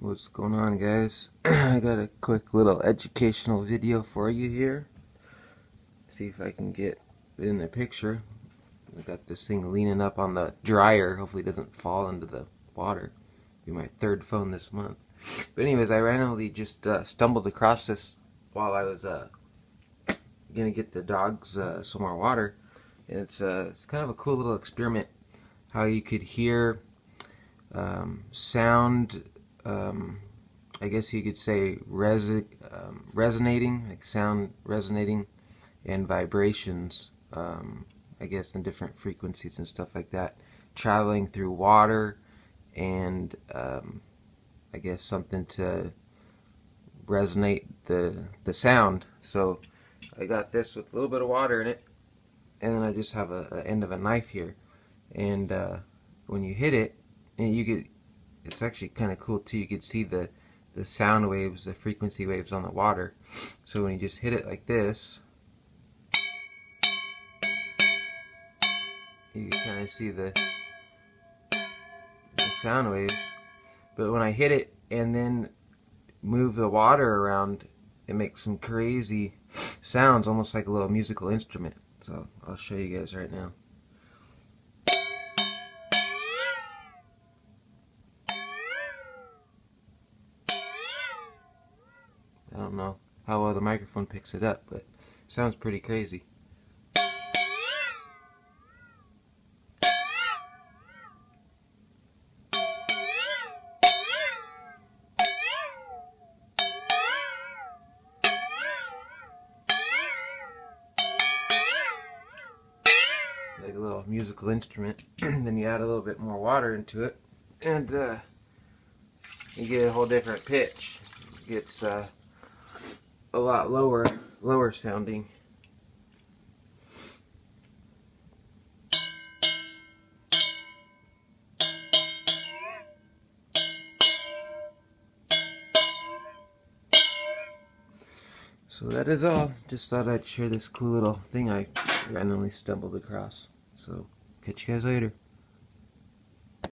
What's going on guys? I got a quick little educational video for you here. See if I can get it in the picture. I got this thing leaning up on the dryer. Hopefully it doesn't fall into the water. Be my third phone this month. But anyways, I randomly just uh, stumbled across this while I was uh, gonna get the dogs uh, some more water. And it's, uh, it's kind of a cool little experiment how you could hear um, sound um, I guess you could say um, resonating, like sound resonating, and vibrations, um, I guess in different frequencies and stuff like that, traveling through water, and um, I guess something to resonate the the sound. So I got this with a little bit of water in it, and then I just have a, a end of a knife here, and uh, when you hit it, you get it's actually kind of cool too. You can see the the sound waves, the frequency waves on the water. So when you just hit it like this, you can kind of see the the sound waves. But when I hit it and then move the water around, it makes some crazy sounds, almost like a little musical instrument. So I'll show you guys right now. I don't know how well the microphone picks it up, but it sounds pretty crazy. Like a little musical instrument. then you add a little bit more water into it, and uh, you get a whole different pitch. It gets uh, a lot lower, lower sounding. So that is all. Just thought I'd share this cool little thing I randomly stumbled across. So catch you guys later.